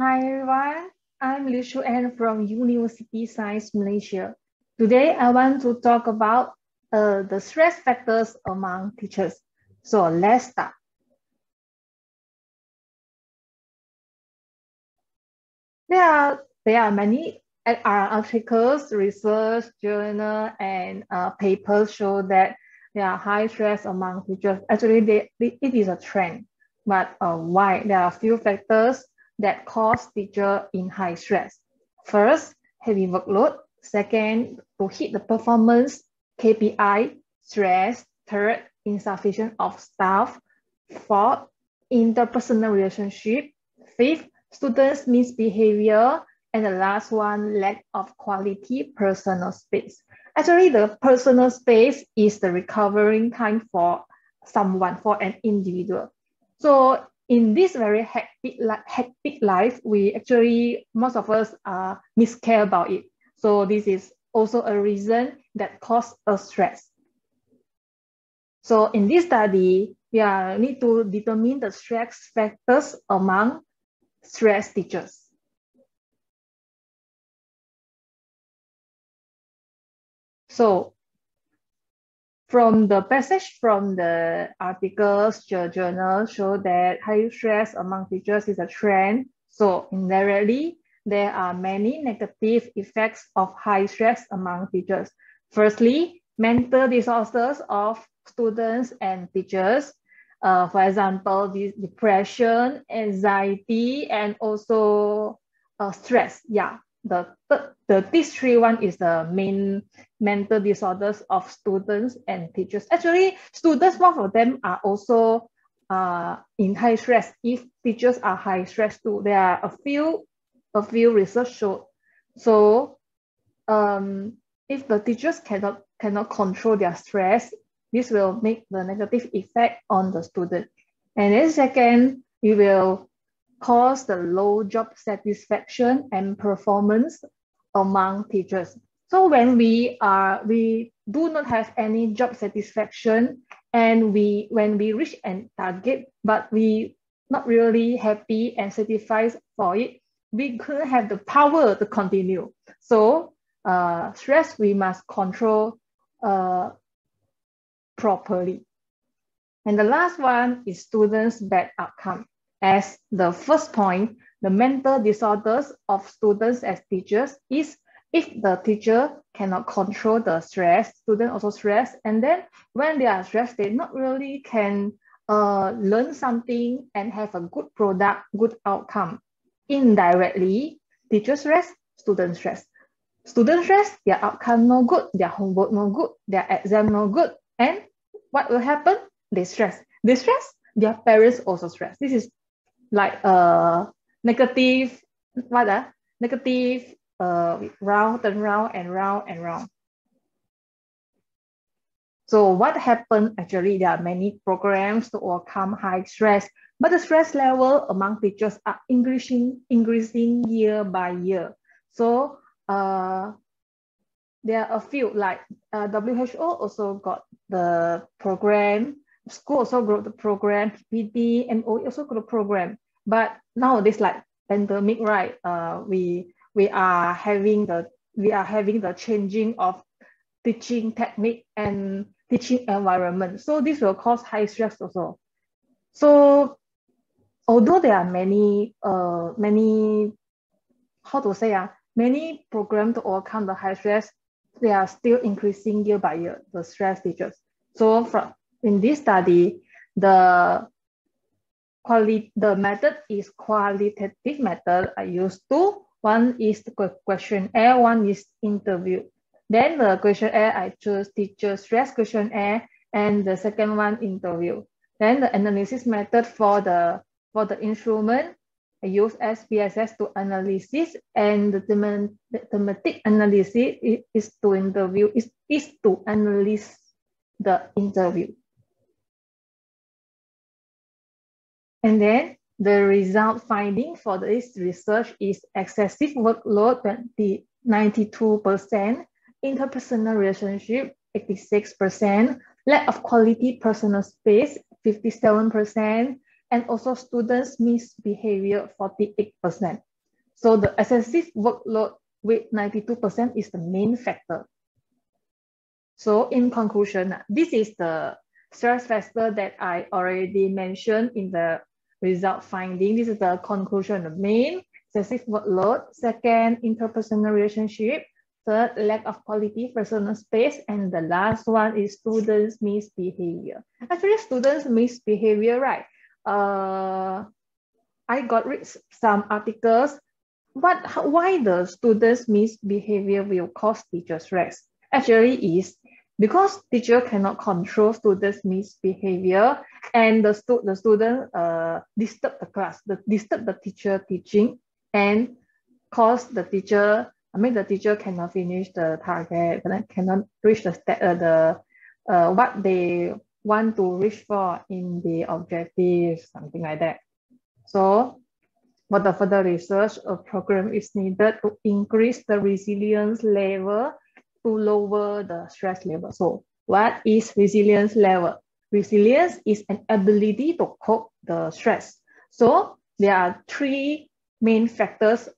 Hi everyone, I'm Lee Shu Ann from University Science Malaysia. Today I want to talk about uh, the stress factors among teachers. So let's start. There are, there are many articles, research, journal, and uh, papers show that there are high stress among teachers. Actually, they, it is a trend, but uh, why? There are few factors that cause teacher in high stress. First, heavy workload. Second, to hit the performance KPI, stress. Third, insufficient of staff. Fourth, interpersonal relationship. Fifth, students misbehavior. And the last one, lack of quality personal space. Actually, the personal space is the recovering time for someone, for an individual. So in this very hectic, hectic life, we actually, most of us uh, miscare about it. So this is also a reason that cause us stress. So in this study, we are, need to determine the stress factors among stress teachers. So from the passage from the articles, journal show that high stress among teachers is a trend. So indirectly, there are many negative effects of high stress among teachers. Firstly, mental disorders of students and teachers. Uh, for example, depression, anxiety, and also uh, stress. Yeah, the, the, the these three one is the main mental disorders of students and teachers. Actually, students, most of them are also uh, in high stress. If teachers are high stress too, there are a few, a few research showed. So, um, if the teachers cannot cannot control their stress, this will make the negative effect on the student. And then second, it will cause the low job satisfaction and performance among teachers. So when we are we do not have any job satisfaction and we when we reach an target, but we not really happy and satisfied for it, we couldn't have the power to continue. So uh, stress we must control uh, properly. And the last one is students' bad outcome as the first point, the mental disorders of students as teachers is if the teacher cannot control the stress, student also stress, and then when they are stressed, they not really can uh, learn something and have a good product, good outcome. Indirectly, teacher stress, student stress. Student stress, their outcome no good, their homework no good, their exam no good, and what will happen? They stress. They stress, their parents also stress. This is like uh negative what uh, negative uh round and round and round and round. So what happened actually there are many programs to overcome high stress, but the stress level among teachers are increasing increasing year by year. So uh there are a few like uh, WHO also got the program school also got the program, PD, and also got the program. But nowadays, like pandemic, right? Uh, we we are having the we are having the changing of teaching technique and teaching environment. So this will cause high stress also. So although there are many uh many how to say uh, many programs to overcome the high stress, they are still increasing year by year, the stress teachers. So from in this study, the quality the method is qualitative method I use two. One is the questionnaire, one is interview. Then the questionnaire I choose teacher stress questionnaire, and the second one interview. Then the analysis method for the for the instrument I use SPSS to analysis and the, the thematic analysis is to interview is, is to analyze the interview. And then the result finding for this research is excessive workload, 20, 92%, interpersonal relationship, 86%, lack of quality personal space, 57%, and also students misbehavior, 48%. So the excessive workload with 92% is the main factor. So in conclusion, this is the stress factor that I already mentioned in the result finding. This is the conclusion. The main excessive workload. Second, interpersonal relationship. Third, lack of quality personal space. And the last one is students' misbehavior. Actually, students' misbehavior, right? Uh, I got read some articles. What, why the students' misbehavior will cause teacher stress? Actually, is because teacher cannot control students' misbehavior and the, stu the student uh, disturb the class, the, disturb the teacher teaching and cause the teacher, I mean the teacher cannot finish the target, cannot reach the, uh, the uh, what they want to reach for in the objective, something like that. So what the further research or program is needed to increase the resilience level to lower the stress level. So what is resilience level? Resilience is an ability to cope the stress. So there are three main factors,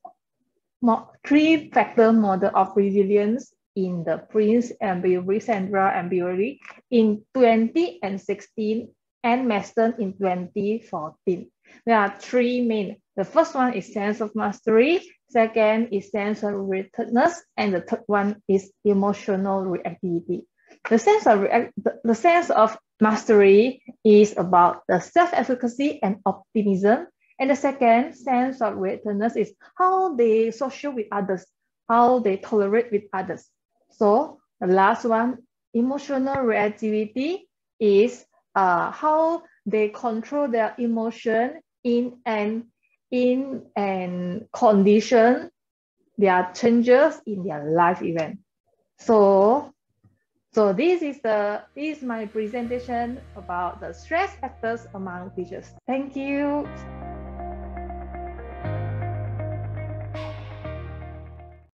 three factor model of resilience in the Prince-Embury Central and Bewry in 2016 and Masten in 2014. There are three main. The first one is sense of mastery. Second is sense of relatedness. And the third one is emotional reactivity. The sense of react, the, the sense of mastery is about the self-efficacy and optimism. And the second sense of relatedness is how they social with others, how they tolerate with others. So the last one, emotional reactivity is uh, how they control their emotion in an in and condition there are changes in their life event. So so this is the this is my presentation about the stress factors among teachers. Thank you